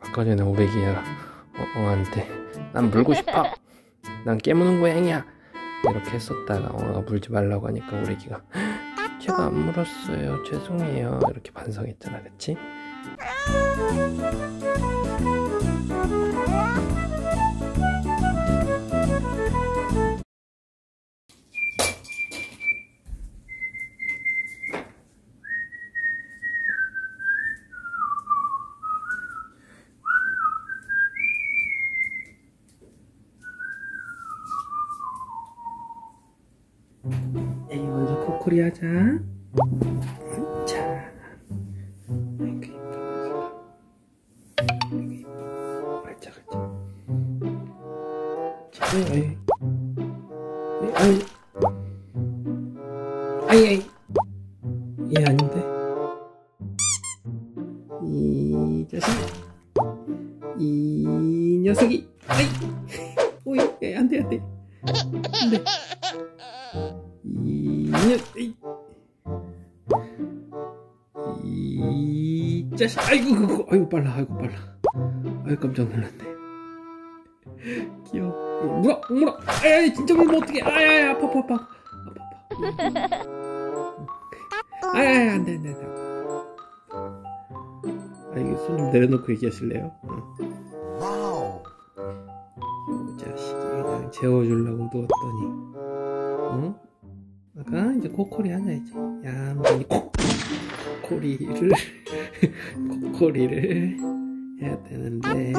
아까 전에 오백이가 어, 엉한테. 난 물고 싶어. 난 깨무는 고양이야. 이렇게 했었다가 엉아가 물지 말라고 하니까 오래기가 제가 안 물었어요. 죄송해요. 이렇게 반성했잖아. 그치? 에이 먼저 코코리 하자. 자. 아이고 이뻐 아이고 이뻐 알짝알짝 자 에이 에이 아이. 아이 아이. 얘 아닌데? 이 자식. 이 녀석이. 아이. 오이 에이, 안돼 안돼. 안돼 이, 이, 이 자식, 아이고, 그거, 아이고, 빨라, 아이고, 빨라. 아이고, 깜짝 놀랐네. 귀여워. 물어, 물어. 아야, 진짜 물면 어떡해. 아야, 아파, 아파, 아파. 아파, 아파. 아야, 안 돼, 안 돼, 안 돼. 아, 이거 손좀 내려놓고 얘기하실래요? 응. 와우. 이 자식이 그냥 재워주려고 누웠더니, 응? 아까 이제 코코리 하자 이제 얌전히 코 코리를 코코리를 해야 되는데.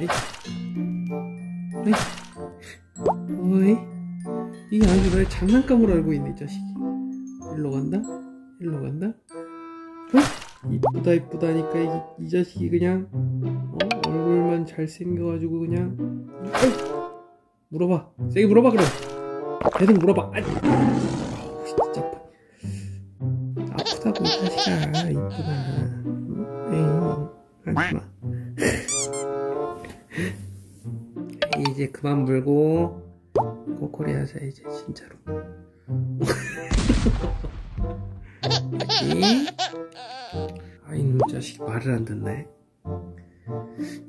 에이. 에이. 어이. 이게 아주 나의 장난감으로 알고 있네 이 자식이. 일로 간다? 일로 간다? 어? 이쁘다 이쁘다니까 이, 이 자식이 그냥. 어? 얼굴만 잘생겨가지고 그냥. 어이 물어봐 세게 물어봐 그럼 계속 물어봐. 아니. 아우, 진짜. 아프다고 이 자식아. 이쁘다. 에이, 하지마. 이제 그만 물고 코코리 하자 이제 진짜로. 아이 놈 자식 말을 안 듣네.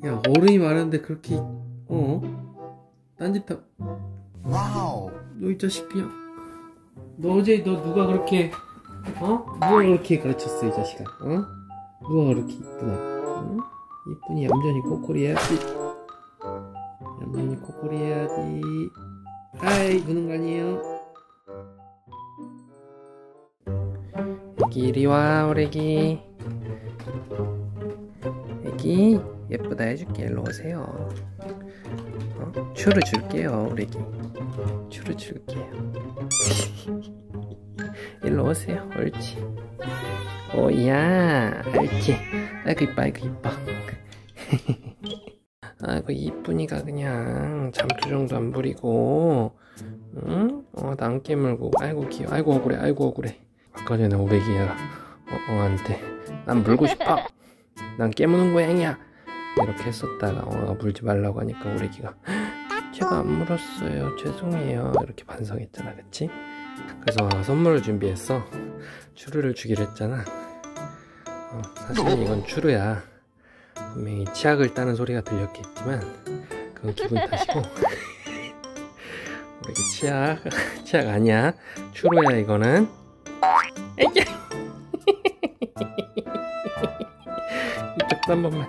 야 어른이 말하는데 그렇게 어? 딴짓하고. 와우. 너 이 자식 그냥 너 어제 너 누가 그렇게 어? 누가 그렇게 가르쳤어 이 자식아? 어? 누가 그렇게 이쁘나? 어? 이쁘니 얌전히 코코리 해야지. 얌전히 코코리 해야지. 아이 우는 거 아니에요? 애기 이리 와 오래기. 애기 예쁘다 해줄게. 일로 오세요 어? 추를 줄게요 오래기 추를 줄게요. 일로 오세요 옳지. 오야 옳지. 아이고 이뻐 아이고 이뻐. 아이고 이쁜이가 그냥 잠투 정도 안 부리고 응? 어, 난 깨물고. 아이고 귀여워. 아이고 억울해. 아이고 억울해. 아까 전에 오백이가 어, 엉한테. 난 물고 싶어. 난 깨무는 고양이야 이렇게 했었다가 엉아가 물지 말라고 하니까 오래기가 제가 안 물었어요. 죄송해요. 이렇게 반성했잖아 그치? 그래서 엉아가 선물을 준비했어. 추루를 주기로 했잖아. 어, 사실은 이건 추루야. 분명히 치약을 따는 소리가 들렸겠지만 그건 기분 탓이고. 우리 치약 치약 아니야. 추루야 이거는. 이쪽도 한 번만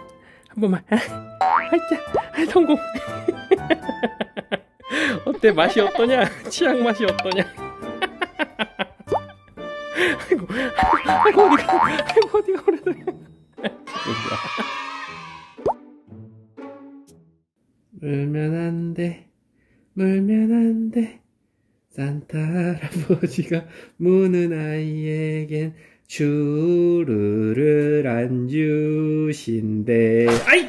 한 번만. 아이자 아, 성공. 어때? 맛이 어떠냐? 치약 맛이 어떠냐? 아이고. 아이고 어디가. 아이고 어디가 그래도. 물면 안돼. 물면 안돼. 산타 할아버지가 무는 아이에겐 주르를 안주 신대 아이